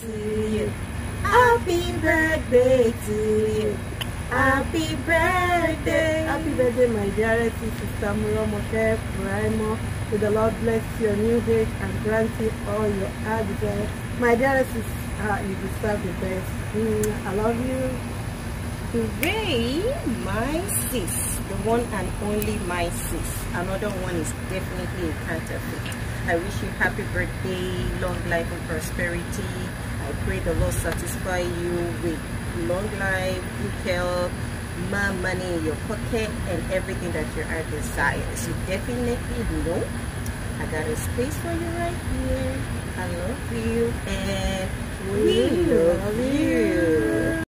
to you. Happy birthday to you. Happy birthday. Happy birthday, my dearest sister Moromoke Raimo. May the Lord bless your new and grant you all your desires. My dearest sister, you deserve the best. Mm, I love you. Today, my sis, the one and only my sis. Another one is definitely a counterfeit. I wish you happy birthday, long life and prosperity. I pray the Lord satisfy you with long life, good health, more money in your pocket, and everything that your heart desires. You definitely know I got a space for you right here. I love you and we love you.